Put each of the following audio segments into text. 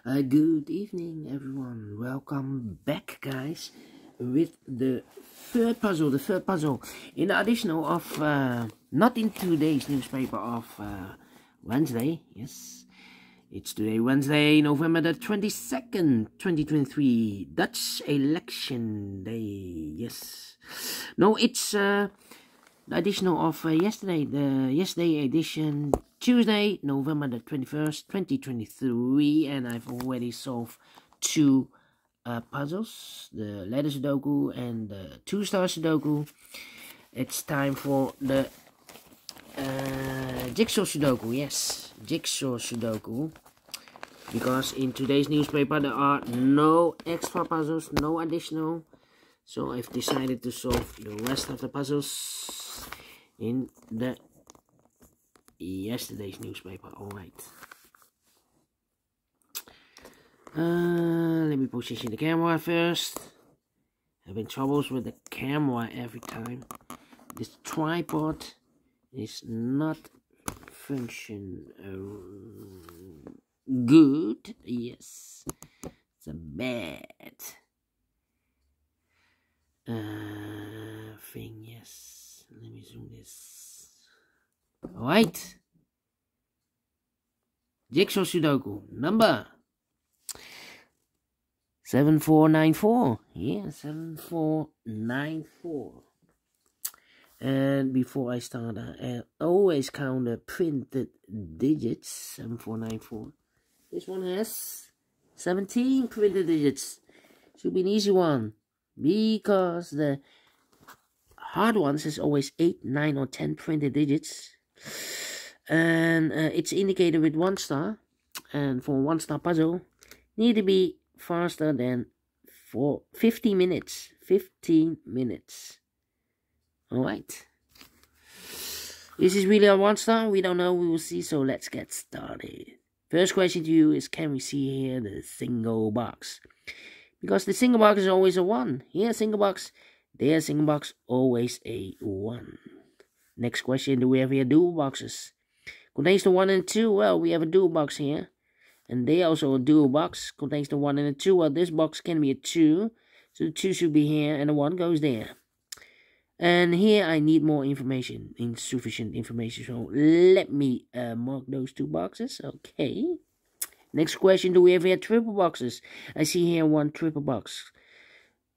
Uh, good evening, everyone. Welcome back, guys, with the third puzzle. The third puzzle in the additional of uh, not in today's newspaper of uh, Wednesday. Yes, it's today, Wednesday, November the twenty second, twenty twenty three, Dutch election day. Yes, no, it's uh, the additional of uh, yesterday. The yesterday edition Tuesday, November the 21st, 2023, and I've already solved two uh, puzzles, the letter Sudoku and the two-star Sudoku. It's time for the uh, Jigsaw Sudoku, yes, Jigsaw Sudoku. Because in today's newspaper there are no extra puzzles, no additional. So I've decided to solve the rest of the puzzles in the yesterday's newspaper. All right. Uh, let me position the camera first. Having troubles with the camera every time. This tripod is not function uh, good. Yes, it's a bad uh, thing. Yes, let me zoom this. Alright. Jigsaw Sudoku. Number. 7494. Yeah, 7494. And before I start, I always count the printed digits. 7494. This one has 17 printed digits. Should be an easy one. Because the hard ones is always 8, 9 or 10 printed digits and uh, it's indicated with one star and for one star puzzle need to be faster than for 50 minutes 15 minutes. All right. This is really a one star we don't know. We will see. So let's get started. First question to you is can we see here the single box? Because the single box is always a one. Here single box. There single box always a one Next question, do we have here dual boxes? Contains the 1 and 2, well, we have a dual box here. And they also a dual box, contains the 1 and the 2. Well, this box can be a 2, so the 2 should be here, and the 1 goes there. And here I need more information, insufficient information, so let me uh, mark those two boxes, okay. Next question, do we have here triple boxes? I see here one triple box.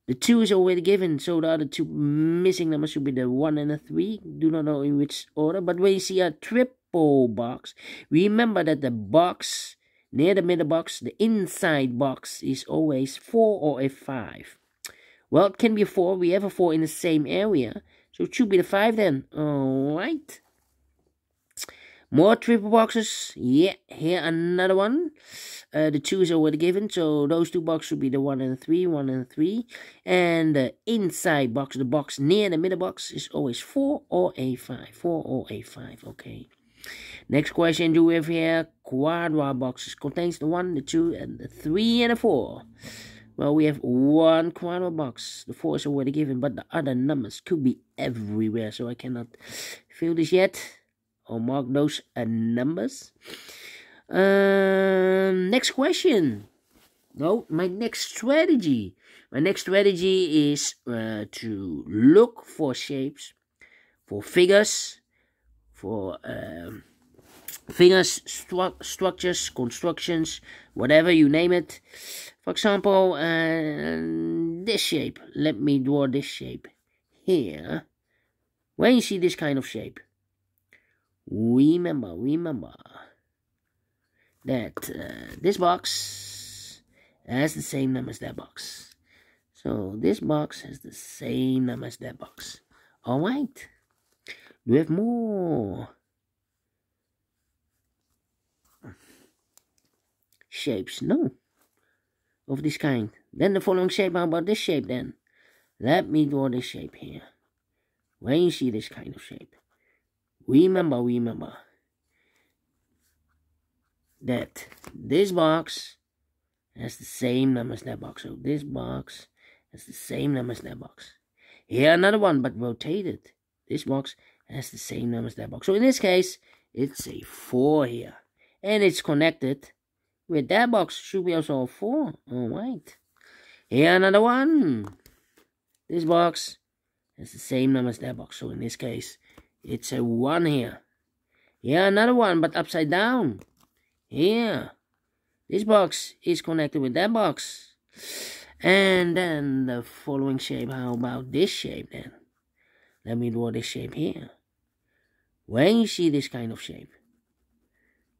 The 2 is already given, so the other two missing numbers should be the 1 and the 3. Do not know in which order, but when you see a triple box, remember that the box, near the middle box, the inside box is always 4 or a 5. Well, it can be a 4. We have a 4 in the same area, so it should be the 5 then. Alright. More triple boxes. Yeah, here another one. Uh, the 2 is already given, so those two boxes should be the 1 and the 3, 1 and the 3. And the inside box, the box near the middle box, is always 4 or a 5. 4 or a 5, okay. Next question, do we have here quadra boxes? Contains the 1, the 2, and the 3, and the 4. Well, we have one quadra box. The 4 is already given, but the other numbers could be everywhere, so I cannot fill this yet or mark those uh, numbers. Um, next question. No, my next strategy. My next strategy is uh, to look for shapes, for figures, for um, figures, stru structures, constructions, whatever you name it. For example, uh, this shape. Let me draw this shape here. When you see this kind of shape, remember, remember that uh, this box has the same number as that box. So this box has the same number as that box. Alright. We have more shapes? No. Of this kind. Then the following shape, how about this shape then? Let me draw this shape here. When you see this kind of shape. Remember, remember that this box has the same number that box. So this box has the same number that box. Here another one, but rotated. This box has the same number that box. So in this case, it's a 4 here. And it's connected with that box should be also a 4. Alright. Here another one. This box has the same number as that box. So in this case, it's a 1 here. Yeah, another one, but upside down. Here. This box is connected with that box. And then the following shape. How about this shape then? Let me draw this shape here. When you see this kind of shape,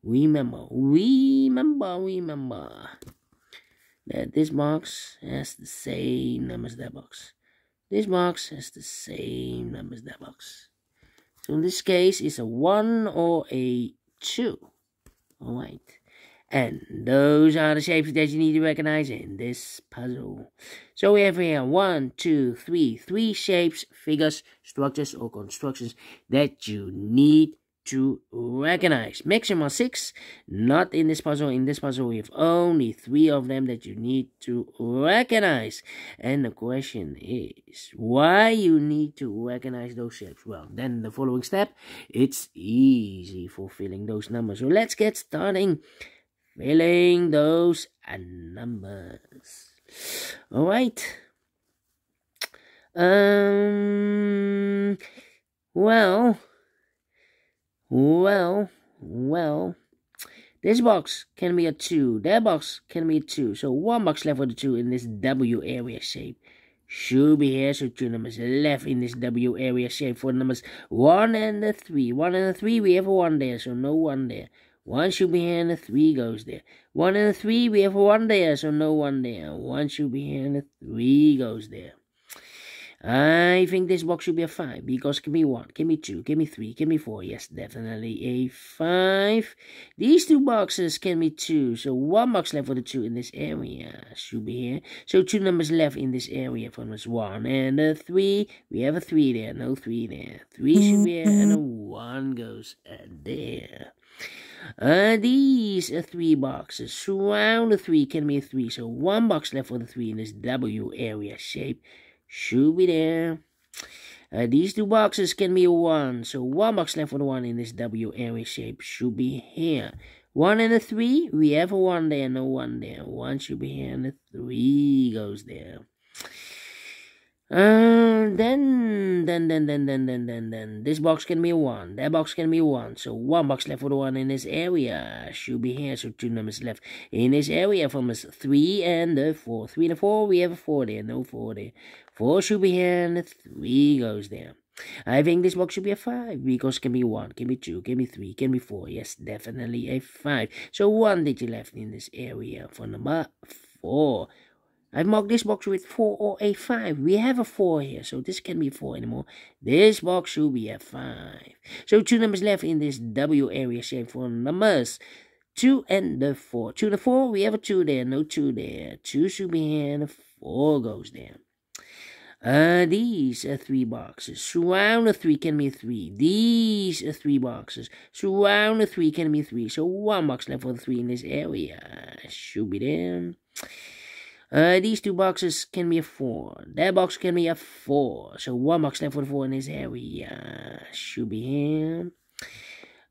remember, remember, remember that this box has the same number as that box. This box has the same number as that box. So in this case, it's a 1 or a 2. Alright. And those are the shapes that you need to recognize in this puzzle. So we have here one, two, three, three shapes, figures, structures, or constructions that you need to recognize. Maximum six, not in this puzzle. In this puzzle, we have only three of them that you need to recognize. And the question is, why you need to recognize those shapes? Well, then the following step, it's easy for filling those numbers. So let's get starting filling those numbers. All right. Um, well, well, well, this box can be a 2, that box can be a 2, so one box left for the 2 in this W area shape. Should be here, so two numbers left in this W area shape for numbers 1 and the 3. 1 and the 3, we have a 1 there, so no 1 there. 1 should be here and the 3 goes there. 1 and the 3, we have a 1 there, so no 1 there. 1 should be here and the 3 goes there. I think this box should be a 5 because give me 1, give me 2, give me 3, give me 4. Yes, definitely a 5. These two boxes can be 2, so one box left for the 2 in this area should be here. So two numbers left in this area for numbers 1 and a 3. We have a 3 there, no 3 there. 3 should be here and a 1 goes there. Uh, these are three boxes. Surround the three can be a three. So one box left for the three in this W area shape should be there. Uh, these two boxes can be a 1, so one box left for the 1 in this W area shape should be here. 1 and a 3, we have a 1 there, no 1 there. 1 should be here, and the 3 goes there. Uh, then, then, then, then, then, then, then, then, this box can be a 1, that box can be a 1, so one box left for the 1 in this area should be here, so two numbers left in this area from us 3 and the 4. 3 and the 4, we have a 4 there, no 4 there. 4 should be the 3 goes there. I think this box should be a 5, because can be 1, can be 2, can be 3, can be 4, yes, definitely a 5. So one digit left in this area for number 4. I've marked this box with 4 or a 5. We have a 4 here, so this can be 4 anymore. This box should be a 5. So two numbers left in this W area shape for numbers 2 and the 4. 2 and the 4, we have a 2 there, no 2 there. 2 should be here, and the 4 goes there. Uh, these are three boxes. Surround the three can be three. These are three boxes. Surround the three can be three. So one box left for the three in this area. Should be there. Uh, these two boxes can be a 4. That box can be a 4. So one box left for the 4 in this area. Should be here.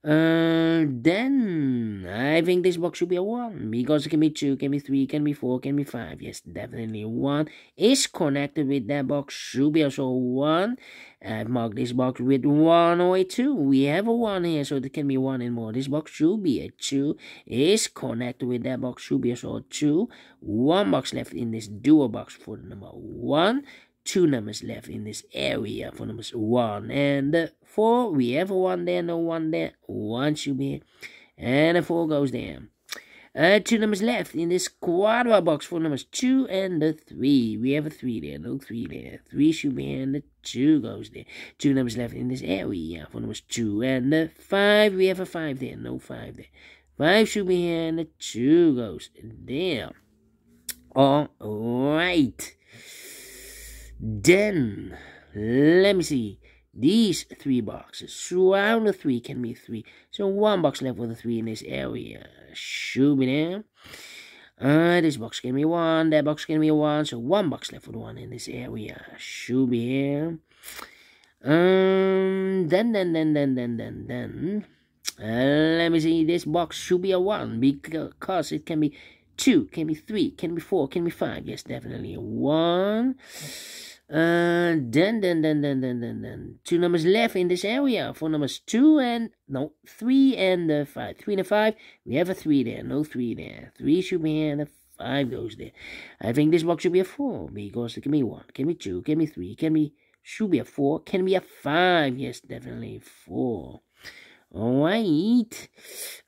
Uh, then I think this box should be a 1 because it can be 2, can be 3, can be 4, can be 5. Yes, definitely 1 is connected with that box. Should be also 1. I've marked this box with 1 or a 2. We have a 1 here, so there can be 1 and more. This box should be a 2. Is connected with that box. Should be also a 2. One box left in this dual box for the number 1 two numbers left in this area for numbers 1 and 4. We have a 1 there, no 1 there. 1 should be. And a 4 goes there. Uh, two numbers left in this quadra box for numbers 2 and the 3. We have a 3 there, no 3 there. 3 should be and the 2 goes there. Two numbers left in this area for numbers 2 and the 5. We have a 5 there, no 5 there. 5 should be here and the 2 goes there. Alright. Then, let me see. These three boxes. Surround the three can be three. So one box left with a three in this area. Should be there. Uh, this box can be one. That box can be one. So one box left with one in this area. Should be here. Um, then, then, then, then, then, then, then. Uh, let me see. This box should be a one because it can be two, can be three, can be four, can be five. Yes, definitely a one. Uh, then, then, then, then, then, then, then. Two numbers left in this area. For numbers two and, no, three and uh, five. Three and five. We have a three there. No three there. Three should be here and a five goes there. I think this box should be a four because it can be one, can be two, can be three, can be, should be a four, can be a five. Yes, definitely four. Alright.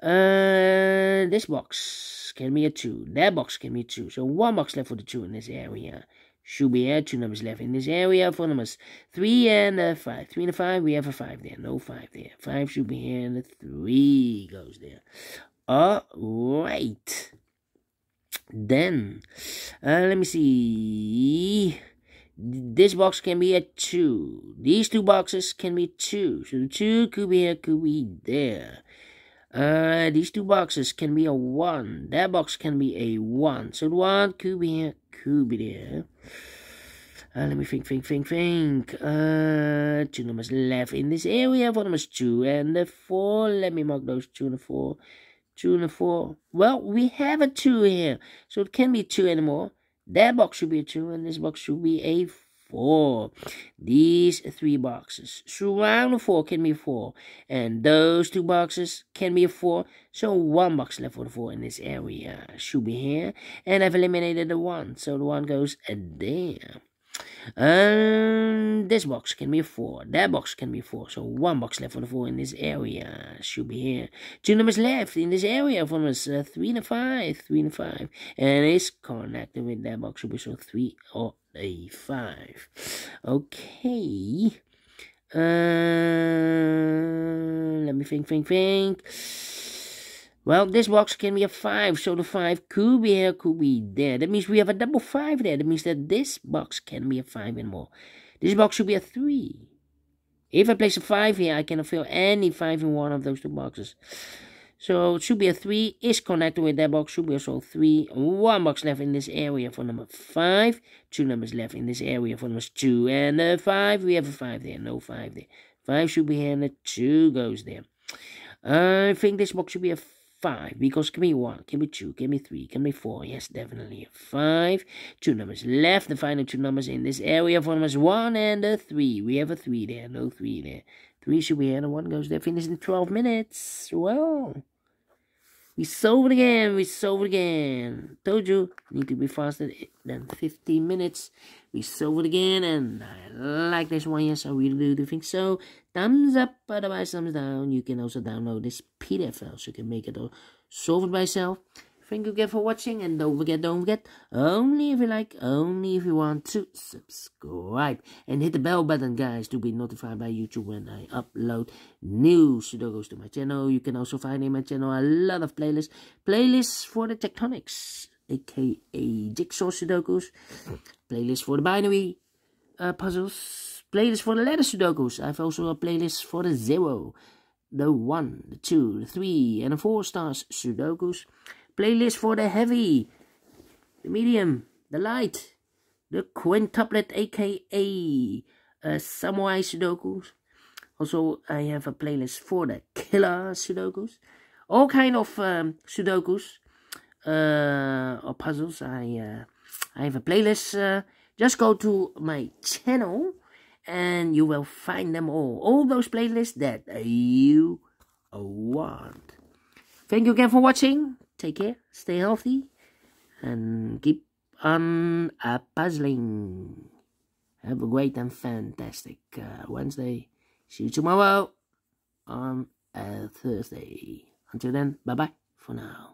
Uh, this box can be a 2. That box can be 2. So one box left for the 2 in this area. Should be a 2 numbers left in this area for numbers 3 and a 5. 3 and a 5, we have a 5 there. No 5 there. 5 should be here and a 3 goes there. Alright. Then, uh, let me see. This box can be a 2. These two boxes can be 2. So the 2 could be here, could be there. Uh, these two boxes can be a 1. That box can be a 1. So the 1 could be here, could be there. Uh, let me think, think, think, think. Uh, two numbers left in this area. For numbers 2 and the 4. Let me mark those 2 and the 4. 2 and the 4. Well, we have a 2 here. So it can be 2 anymore. That box should be a 2 and this box should be a 4. These three boxes surround 4 can be 4. And those two boxes can be 4. So one box left for the 4 in this area should be here. And I've eliminated the 1. So the 1 goes there. And this box can be 4. That box can be 4. So one box left for the 4 in this area. Should be here. Two numbers left in this area for numbers uh, 3 and 5. 3 and 5. And it's connected with that box. Should be so 3 or a 5. Okay. Uh, let me think, think, think. Well, this box can be a 5, so the 5 could be here, could be there. That means we have a double 5 there. That means that this box can be a 5 and more. This box should be a 3. If I place a 5 here, I cannot fill any 5 in one of those two boxes. So it should be a 3, is connected with that box, should be also 3. One box left in this area for number 5. Two numbers left in this area for numbers 2 and uh, 5. We have a 5 there, no 5 there. 5 should be here and a 2 goes there. I think this box should be a five because give me one, give me two, give me three, give me four. Yes, definitely a five. Two numbers left. The final two numbers in this area for numbers one and a three. We have a three there, no three there. Three should be here, and one goes there. Finish in 12 minutes. Well, we solved it again. We solved it again. Told you, need to be faster than 15 minutes. We solved it again, and I like this one. Yes, I really do think so. Thumbs up, otherwise thumbs down. You can also download this PDF file so you can make it all solved by yourself. Thank you again for watching, and don't forget, don't forget, only if you like, only if you want to subscribe. And hit the bell button, guys, to be notified by YouTube when I upload new Sudokus to my channel. You can also find in my channel a lot of playlists. Playlists for the tectonics, aka Jigsaw Sudokus. Playlists for the binary uh, puzzles. Playlist for the letter Sudokus. I have also a playlist for the zero, the one, the two, the three, and the four stars Sudokus playlist for the heavy, the medium, the light, the quintuplet, aka uh, samurai sudokus. Also, I have a playlist for the killer sudokus. All kind of um, sudokus uh, or puzzles. I uh, I have a playlist. Uh, just go to my channel and you will find them all. All those playlists that you want. Thank you again for watching. Take care, stay healthy, and keep on uh, puzzling. Have a great and fantastic uh, Wednesday. See you tomorrow on uh, Thursday. Until then, bye bye for now.